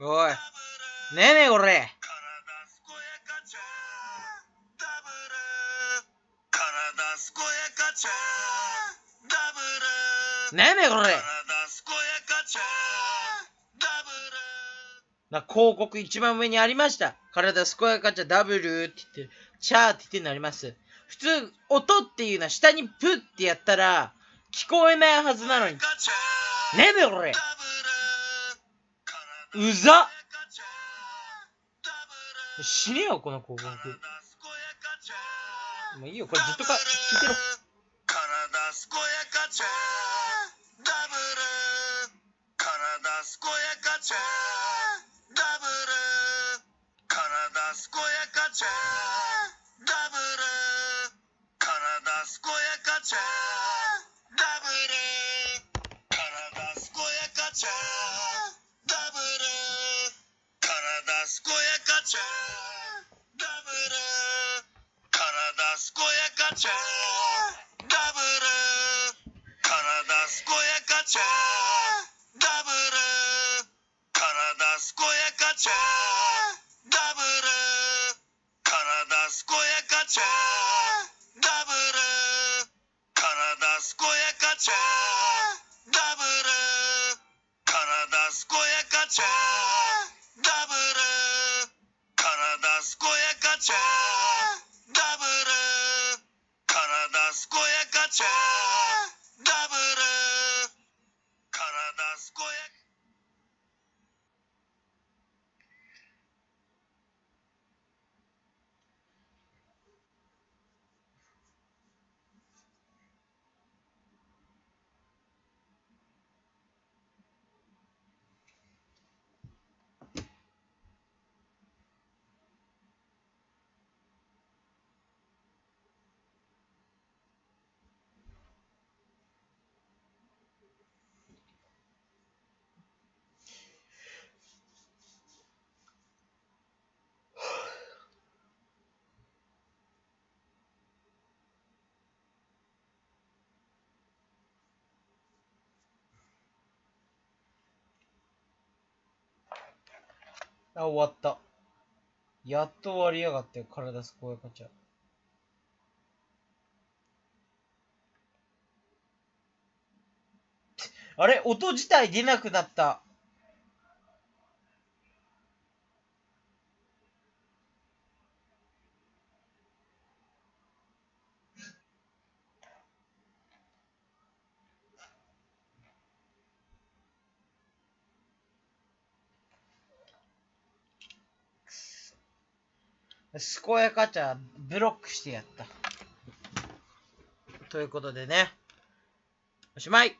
おい。ねえねえ、これ。ねえねえ、これ。な、広告一番上にありました。体健やかちゃダブルって言って、チャーって言ってるのあります。普通、音っていうのは下にプってやったら、聞こえないはずなのに。ねえねえ、これ。うざ死ねよ、この広告。もういいよ、これずっとか、聞いてろ。体健やかちゃダブル。体健やかちゃダやかちゃダブル。体健やかちゃダブル。体健やかちゃダブル。体健やかちゃダブル。体健やかちゃダブル。体健やかちゃダブル。体健やかちゃダブル。ちゃダブル。体健やかちゃダブル。体健やかあ、終わった。やっと終わりやがって、体すこやかちゃ。あれ？音自体出なくなった。健やかちゃブロックしてやった。ということでね、おしまい